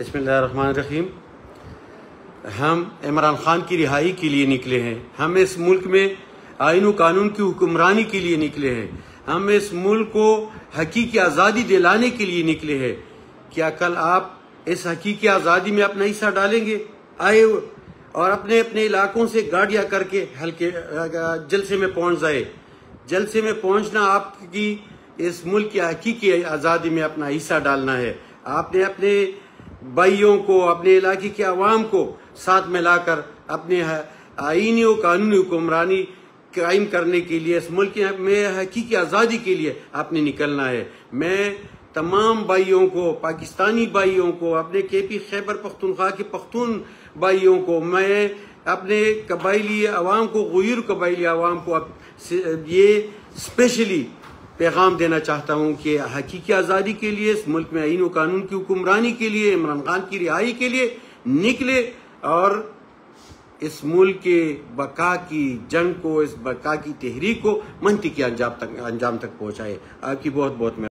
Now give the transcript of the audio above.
بسم اللہ الرحمن الرحیم۔ ہم عمران خان کی رہائی کے لیے نکلے ہیں۔ ہم اس ملک میں آئین و قانون کی حکمرانی کے لیے نکلے ہیں۔ ہم اس ملک کو حقیقی آزادی دلانے کے لیے نکلے ہیں۔ کیا کل آپ اس حقیقی آزادی میں اپنا حصہ ڈالیں گے؟ آئے اور اپنے اپنے علاقوں سے گاڑیاں کر کے ہلکے، جلسے میں پہنچ جائے۔ جلسے میں پہنچنا آپ کی اس ملک کی حقیقی آزادی میں اپنا حصہ ڈالنا ہے۔ آپ نے اپنے بھائیوں کو، اپنے علاقے کے عوام کو ساتھ ملا کر اپنے آئینی و قانونی حکمرانی قائم کرنے کے لیے، اس ملک میں حقیقی آزادی کے لیے آپ نے نکلنا ہے۔ میں تمام بھائیوں کو، پاکستانی بھائیوں کو، اپنے کے پی خیبر پختونخوا کے پختون بھائیوں کو، میں اپنے قبائلی عوام کو، غیر قبائلی عوام کو یہ اسپیشلی پیغام دینا چاہتا ہوں کہ حقیقی آزادی کے لیے، اس ملک میں آئین و قانون کی حکمرانی کے لیے، عمران خان کی رہائی کے لیے نکلے اور اس ملک کے بقا کی جنگ کو، اس بقا کی تحریک کو منطقی انجام تک انجام تک پہنچائے۔ آپ کی بہت بہت